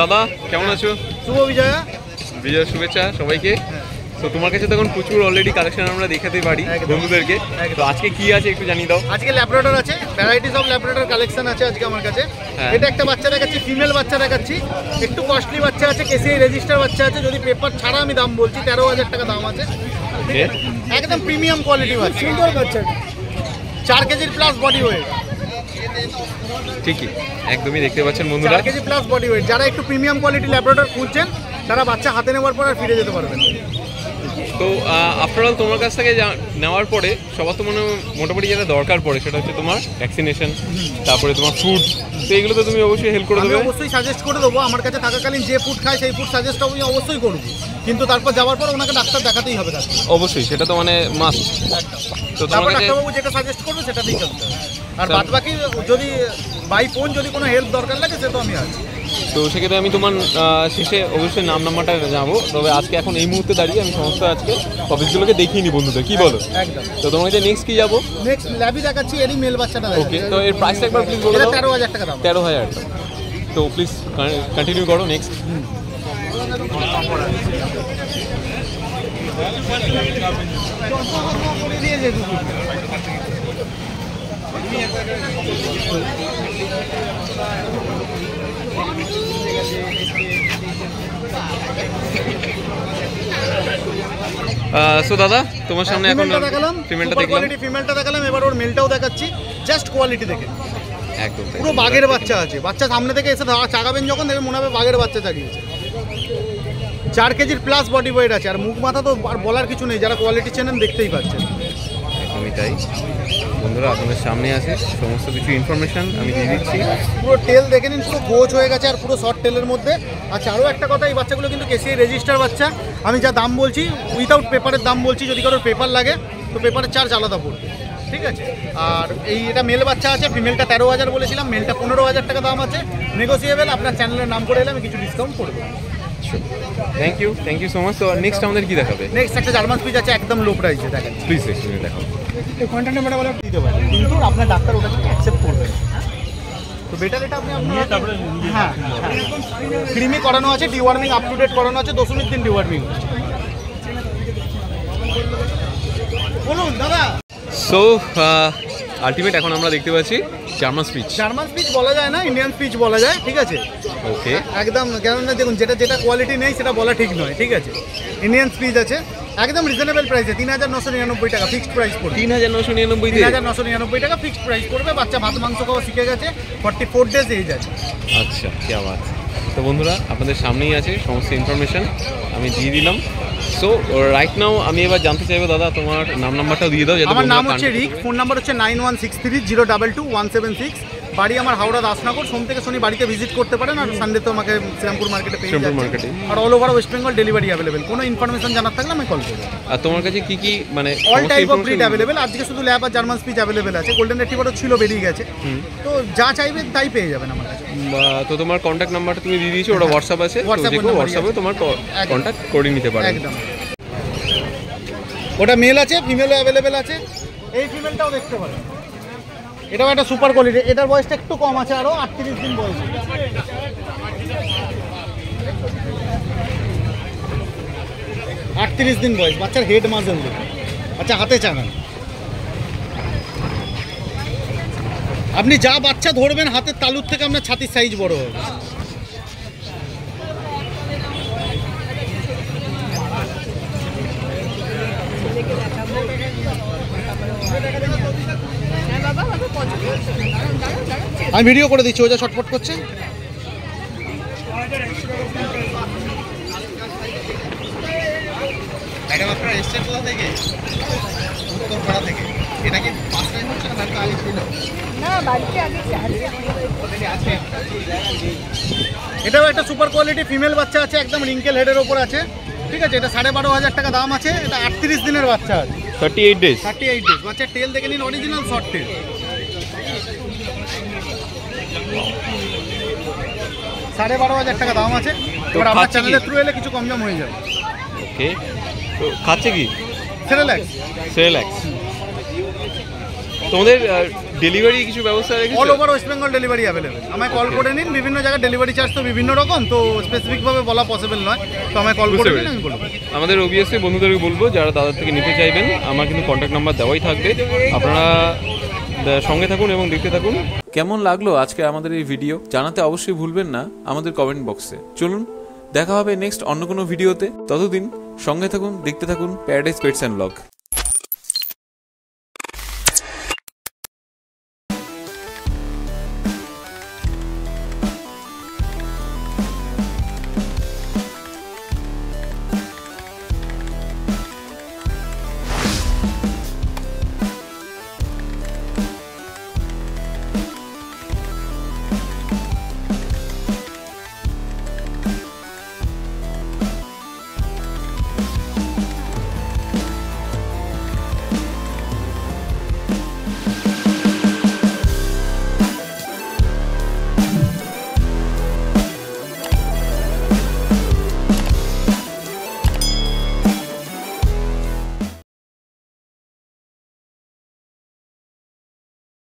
দাদা কেমন আছো? শুভ বিজয়া। বিজয়ের শুভেচ্ছা সবাইকে। তো তোমার কাছে তখন প্রচুর অলরেডি কালেকশন আমরা দেখাতে পারি বন্ধুদেরকে। তো আজকে কি আছে একটু জানিয়ে দাও। আজকে ল্যাবরেটর আছে ভ্যারাইটিস অফ ল্যাবরেটর কালেকশন আছে আজকে আমার কাছে। হ্যাঁ। এটা একটা বাচ্চা দেখাচ্ছি ফিমেল বাচ্চা দেখাচ্ছি। একটু কস্টলি বাচ্চা আছে কেসিআই রেজিস্টার বাচ্চা আছে যদি পেপার ছাড়া আমি দাম বলছি তেরো হাজার টাকা দাম আছে। একদম প্রিমিয়াম কোয়ালিটি বাচ্চা। সুন্দর বাচ্চা। চার কেজির প্লাস বডি ওয়েট ঠিকই একদমই দেখতে পাচ্ছেন বন্ধুরা। কেজি প্লাস বডি ওয়েট যারা একটু প্রিমিয়াম কোয়ালিটি ল্যাবরেটর খুঁজছেন তারা বাচ্চা হাতে নেওয়ার পর আর ফিরে যেতে পারবেন। তো আফটার অল তোমার কাছ থেকে নেওয়ার পরে সবার তো মনে মোটামুটি যেটা দরকার পড়ে সেটা হচ্ছে তোমার ভ্যাকসিনেশন তারপরে তোমার ফুড তো এগুলো তো তুমি অবশ্যই হেল্প করে দেবে। অবশ্যই সাজেস্ট করে দেবো। আমার কাছে থাকাকালীন যে ফুড খায় সেই ফুড সাজেস্ট আমি অবশ্যই করব। কিন্তু তারপর যাওয়ার পর ওনাকে ডাক্তার দেখাতেই হবে অবশ্যই সেটা তো মানে মাস্ট তো তোমার কাছে যেটা সাজেস্ট করবে সেটাতেই চলতে হবে। আর বাদ বাকি যদি বাই ফোন যদি কোনো হেল্প দরকার লাগে সে তো আমি আছি। তো সেক্ষেত্রে আমি তোমার শেষে অবশ্যই নাম নাম্বারটা যাব তবে আজকে এখন এই মুহূর্তে দাঁড়িয়ে আমি সমস্ত আজকে অফিসগুলোকে দেখিয়ে নি বন্ধুদের। কি বলো? একদম। তো তোমার কাছে নেক্সট কি যাব? নেক্সট ল্যাবই দেখাচ্ছি এরই মেল বাচ্চাটা ওকে তো এর প্রাইসটা একবার প্লিজ বলে তেরো হাজার টাকা দাম। তেরো হাজার। তো প্লিজ কন্টিনিউ করো নেক্সট সো দাদা তোমার সামনে এখন ফিমেলটা দেখালাম কোয়ালিটি ফিমেলটা দেখালাম। এবার ওর মেলটাও দেখাচ্ছি জাস্ট কোয়ালিটি দেখে। একদম পুরো বাঘের বাচ্চা আছে। বাচ্চা সামনে থেকে এসে চাগাবেন যখন দেখবেন মনে হবে বাঘের বাচ্চা চাগিয়েছে চার কেজির প্লাস বডি ওয়েট আছে আর মুখ মাথা তো আর বলার কিছু নেই যারা কোয়ালিটি চেনেন দেখতেই পাচ্ছেন। একদমই তাই। বন্ধুরা, আপনাদের সামনে আছে সমস্ত কিছু ইনফরমেশন আমি দিয়ে দিচ্ছি। পুরো টেল দেখে নিন, পুরো গোছ হয়ে গেছে আর পুরো শর্ট টেলের মধ্যে। আচ্ছা আরও একটা কথা, এই বাচ্চাগুলো কিন্তু কেসিআই রেজিস্টার বাচ্চা। আমি যা দাম বলছি উইথাউট পেপারের দাম বলছি, যদি কারোর পেপার লাগে, তো পেপারের চার্জ আলাদা পড়বে। ঠিক আছে? আর এই এটা মেল বাচ্চা আছে ফিমেলটা তেরো হাজার বলেছিলাম মেলটা পনেরো হাজার টাকা দাম আছে। নেগোসিয়েবল আপনার চ্যানেলের নাম করে এলে আমি কিছু ডিসকাউন্ট করব thank you thank you so much তো নেক্সট আমাদের কি দেখাবে? নেক্সট একটা জার্মান স্পিচ আছে একদম লো প্রাইসে দেখেন প্লিজ একটু দেখাও। কন্ট্যাক্ট নাম্বারটা বলে দিতে পারেন কিন্তু আপনার ডাক্তার ওটাকে অ্যাকসেপ্ট করবে। তো বেটার এটা আপনি আপনার হ্যাঁ ক্রিমি করানো আছে ডিওয়ার্মিং আপ টু ডেট করানো আছে দশমিক দিন ডিওয়ার্মিং বলুন দাদা। সো আলটিমেট এখন আমরা দেখতে পাচ্ছি জার্মান স্পিচ জার্মান স্পিচ বলা যায় না ইন্ডিয়ান স্পিচ বলা যায় ঠিক আছে? ওকে একদম কেননা দেখুন যেটা যেটা কোয়ালিটি নেই সেটা বলা ঠিক নয় ঠিক আছে? ইন্ডিয়ান স্পিচ আছে একদম রিজনেবল প্রাইসে তিন হাজার নশো নিরানব্বই টাকা ফিক্সড প্রাইস পড়বে। তিন হাজার নশো নিরানব্বই তিন হাজার নশো নিরানব্বই টাকা ফিক্সড প্রাইস পড়বে বাচ্চা ভাত মাংস খাওয়া শিখে গেছে ফর্টি ফোর ডেজ এজ আছে। আচ্ছা কি আওয়াজ তো বন্ধুরা আপনাদের সামনেই আছে সমস্ত ইনফরমেশন আমি দিয়ে দিলাম। সো রাইট নাও আমি এবার জানতে চাইব দাদা তোমার নাম নাম্বারটাও দিয়ে দাও আমার নাম হচ্ছে রিক ফোন নাম্বার হচ্ছে nine one six three zero double two one seven six বাড়ি আমার হাওড়া দাসনগর সোম থেকে শনি বাড়িতে ভিজিট করতে পারেন আর সানডে তো আমাকে শ্রীরামপুর মার্কেটে পেয়ে যাচ্ছে মার্কেটে। আর all over West Bengal delivery available কোনো ইনফরমেশন জানার থাকলে আমি কল করব আর তোমার কাছে কি কি মানে all type of breed available আজকে শুধু ল্যাব আর জার্মান স্পিচ অ্যাভেলেবেল আছে। গোল্ডেন রেটিভারও ছিল বেরিয়ে গেছে। তো যা চাইবেন তাই পেয়ে যাবেন আমার তো তোমার কন্ট্যাক্ট নাম্বারটা তুমি দিয়ে দিয়েছ ওটা হোয়াটসঅ্যাপ আছে যে কেউ হোয়াটসঅ্যাপে তোমার কন্ট্যাক্ট করে নিতে পারবে একদম। ওটা মেল আছে ফিমেলও অ্যাভেলেবেল আছে। এই ফিমেলটাও দেখতে পারেন এটাও একটা সুপার কোয়ালিটি এটার বয়সটা একটু কম আছে আরও আটত্রিশ দিন বয়স। আটত্রিশ দিন বয়স বাচ্চার হেড দেখুন বাচ্চা হাতে চাঙান। আপনি যা বাচ্চা ধরবেন, হাতের তালুর থেকে আপনার ছাতির সাইজ বড় হবে। আমি ভিডিও করে দিচ্ছি ও যা ছটফট করছে। ম্যাডাম আপনারা এসছেন কোথা থেকে? উত্তরপাড়া থেকে। এটা কি এটাও একটা সুপার কোয়ালিটি ফিমেল বাচ্চা আছে একদম রিঙ্কেল হেডের ওপর আছে। ঠিক আছে এটা সাড়ে বারো হাজার টাকা দাম আছে এটা আটত্রিশ দিনের বাচ্চা আছে। Thirty eight days thirty eight days বাচ্চার টেল দেখে নিন অরিজিনাল শর্ট টেল সাড়ে বারো হাজার টাকা দাম আছে। এবার খাচ্ছে চ্যানেলের থ্রু এলে কিছু কম দাম হয়ে যাবে। ওকে তো খাচ্ছে কি? সেরেল্যাক্স সেরেল্যাক্স তোমাদের ডেলিভারি কিছু ব্যবস্থা অল রেখেছো over West Bengal delivery available আমায় কল করে নিন। বিভিন্ন জায়গায় ডেলিভারি চার্জ তো বিভিন্ন রকম তো স্পেসিফিকভাবে বলা পসিবল নয়। তো আমায় কল করে নিন। আমি বলব। আমাদের ওবিএসসি বন্ধুদেরকে বলব যারা দাদার থেকে নিতে চাইবেন আমার কিন্তু কন্ট্যাক্ট নাম্বার দেওয়াই থাকবে। আপনারা সঙ্গে থাকুন এবং দেখতে থাকুন। কেমন লাগল আজকে আমাদের এই ভিডিও জানাতে অবশ্যই ভুলবেন না আমাদের কমেন্ট বক্সে চলুন দেখা হবে নেক্সট অন্য কোনো ভিডিওতে ততদিন সঙ্গে থাকুন দেখতে থাকুন প্যারাডাইস পেটস অ্যান্ড ব্লগ